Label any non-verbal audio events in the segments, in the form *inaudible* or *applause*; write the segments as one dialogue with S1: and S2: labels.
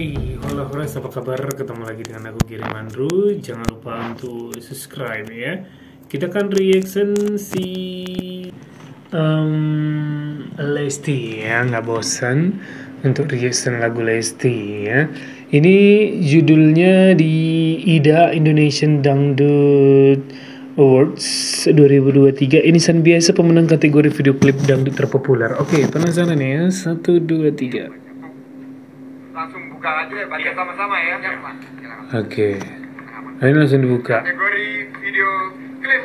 S1: Hey, halo Horas, apa kabar? Ketemu lagi dengan aku Giri Mandru. Jangan lupa untuk subscribe ya. Kita kan reaction si um, Lesti ya, nggak bosan untuk reaction lagu Lesti ya. Ini judulnya di IDA Indonesian Dangdut Awards 2023 Ini san biasa pemenang kategori video klip dangdut terpopuler Oke penasaran ya Satu, dua, tiga
S2: langsung buka aja ya, baca sama-sama ya.
S1: Oke Ini langsung dibuka
S2: Kategori video klip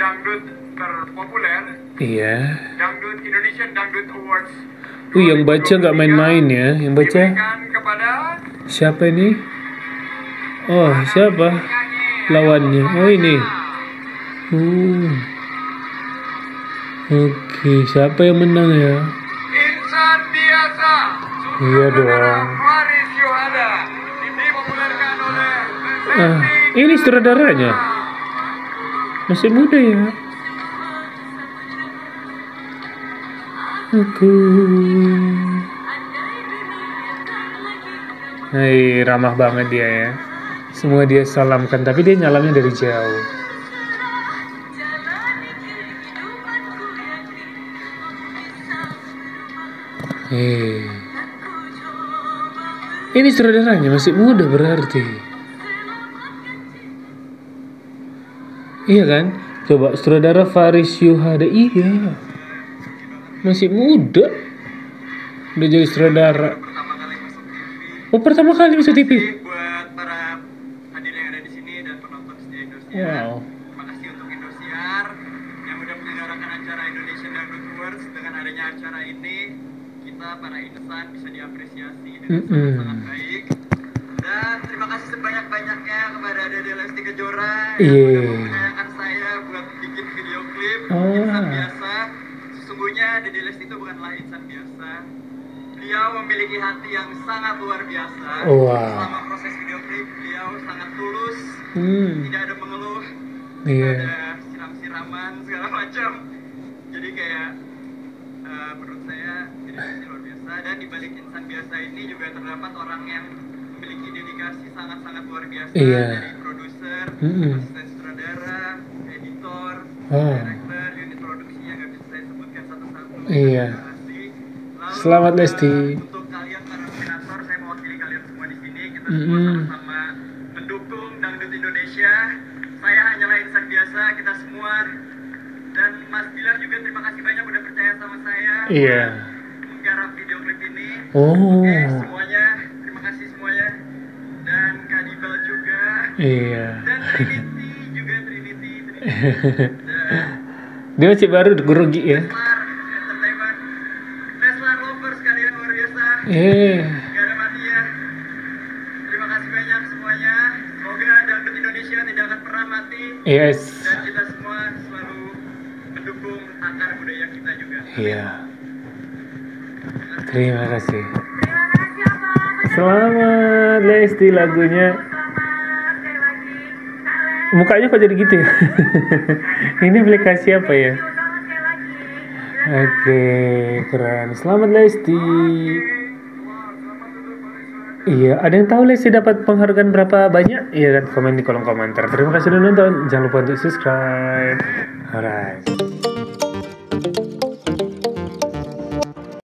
S2: dangdut terpopuler,
S1: Iya
S2: Dangdut Indonesian Dangdut Awards.
S1: Uh yang baca nggak main-main ya Yang baca siapa ini? Oh siapa? Lawannya Oh ini uh. Oke siapa yang menang ya?
S2: Insan Biasa.
S1: Iya dong.
S2: Dipopulerkan oleh
S1: Ah, ini sutradaranya? Masih muda ya? Aku. Hai, ramah banget dia ya. Semua dia salamkan Tapi dia nyalamnya dari jauh Hei. Ini saudaranya masih muda berarti. Iya kan? Coba saudara Faris Yuhada iya. Masih muda. Udah jadi saudara. Oh pertama kali masuk TV.
S2: Buat para hadirin yang ada di sini dan penonton setia Indosiar.
S1: Wow.
S2: Terima kasih untuk Indosiar yang sudah menyelenggarakan acara Indonesian Dangdut Awards. Dengan adanya acara ini, kita para insan bisa diapresiasi dengan
S1: Mm-mm.
S2: sangat baik. Dan terima kasih sebanyak-banyaknya kepada Dede Lesti Kejora yang
S1: Iya.
S2: sudah mempercayakan saya buat bikin video klip
S1: Ah.
S2: insan biasa. Sesungguhnya Dede Lesti itu bukanlah insan biasa. Beliau memiliki hati yang sangat luar biasa.
S1: Wow.
S2: Selama proses video klip, beliau sangat tulus,
S1: Hmm.
S2: tidak ada mengeluh,
S1: Iya.
S2: ada siram-siraman segala macam. Jadi kayak eh, menurut saya Lesti luar biasa dan di balik insan biasa ini juga terdapat orang yang memiliki dedikasi sangat-sangat luar biasa
S1: Iya.
S2: dari produser,
S1: Mm-mm.
S2: asisten sutradara, editor,
S1: Wow.
S2: director, unit produksinya nggak bisa saya sebutkan satu-satu.
S1: Iya.
S2: Lalu,
S1: Selamat,
S2: eh,
S1: Lesti.
S2: Untuk kalian para nominator, saya mewakili kalian semua di sini. Kita semua
S1: Mm-mm.
S2: sama-sama mendukung Dangdut Indonesia. Saya hanyalah insan biasa, kita semua. Dan Mas Bilar juga terima kasih banyak udah percaya sama saya.
S1: Iya.
S2: Ini.
S1: Oh.
S2: Oke, semuanya. Terima kasih semuanya. Dan Kadibal juga.
S1: Iya.
S2: Dan Trinity juga Trinity. Trinity. Dan
S1: Dia masih baru grogi ya.
S2: Leslar Entertainment. Leslar lovers kalian luar biasa.
S1: Eh.
S2: Gak ada matinya. Terima kasih banyak semuanya. Semoga dangdut Indonesia tidak akan pernah mati
S1: Yes.
S2: dan kita semua selalu mendukung akar budaya kita juga.
S1: Iya. Terima kasih. Selamat Lesti lagunya. Mukanya kok jadi gitu ya? *laughs* Ini aplikasi apa ya? Oke, keren. Selamat Lesti. Iya, ada yang tahu Lesti dapat penghargaan berapa banyak? Iya kan, komen di kolom komentar. Terima kasih sudah nonton. Jangan lupa untuk subscribe. Alright.